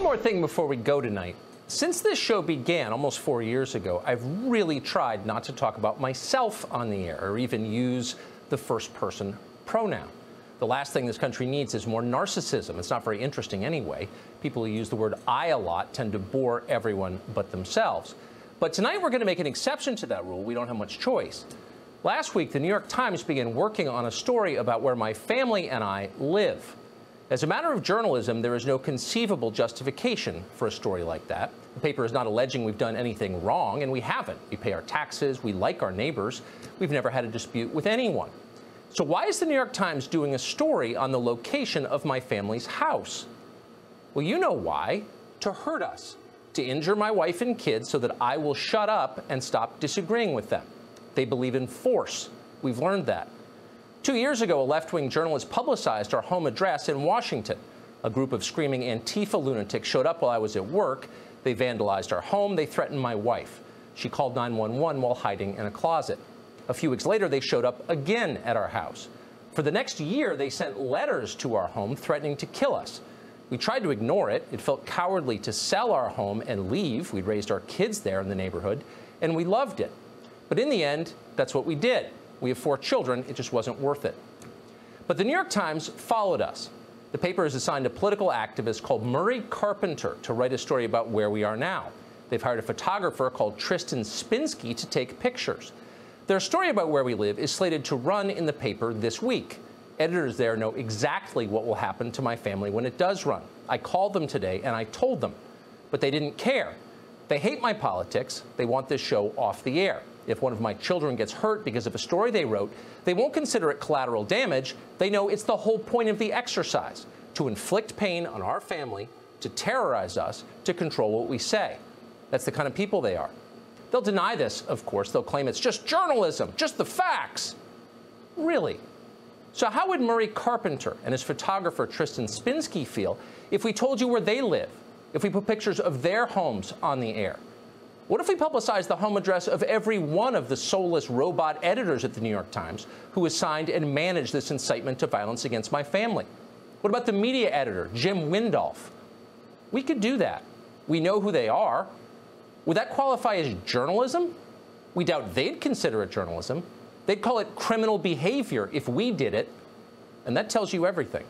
One more thing before we go tonight. Since this show began almost four years ago, I've really tried not to talk about myself on the air or even use the first person pronoun. The last thing this country needs is more narcissism. It's not very interesting anyway. People who use the word I a lot tend to bore everyone but themselves. But tonight we're going to make an exception to that rule. We don't have much choice. Last week, the New York Times began working on a story about where my family and I live. As a matter of journalism, there is no conceivable justification for a story like that. The paper is not alleging we've done anything wrong, and we haven't. We pay our taxes, we like our neighbors, we've never had a dispute with anyone. So, why is the New York Times doing a story on the location of my family's house? Well, you know why to hurt us, to injure my wife and kids so that I will shut up and stop disagreeing with them. They believe in force. We've learned that. Two years ago, a left wing journalist publicized our home address in Washington. A group of screaming Antifa lunatics showed up while I was at work. They vandalized our home. They threatened my wife. She called 911 while hiding in a closet. A few weeks later, they showed up again at our house. For the next year, they sent letters to our home threatening to kill us. We tried to ignore it. It felt cowardly to sell our home and leave. We'd raised our kids there in the neighborhood, and we loved it. But in the end, that's what we did. We have four children. It just wasn't worth it. But the New York Times followed us. The paper has assigned a political activist called Murray Carpenter to write a story about where we are now. They've hired a photographer called Tristan Spinski to take pictures. Their story about where we live is slated to run in the paper this week. Editors there know exactly what will happen to my family when it does run. I called them today and I told them, but they didn't care. They hate my politics. They want this show off the air. If one of my children gets hurt because of a story they wrote, they won't consider it collateral damage. They know it's the whole point of the exercise to inflict pain on our family, to terrorize us, to control what we say. That's the kind of people they are. They'll deny this, of course. They'll claim it's just journalism, just the facts. Really? So, how would Murray Carpenter and his photographer Tristan Spinski feel if we told you where they live, if we put pictures of their homes on the air? What if we publicize the home address of every one of the soulless robot editors at the New York Times who assigned and managed this incitement to violence against my family? What about the media editor, Jim Windolf? We could do that. We know who they are. Would that qualify as journalism? We doubt they'd consider it journalism. They'd call it criminal behavior if we did it. And that tells you everything.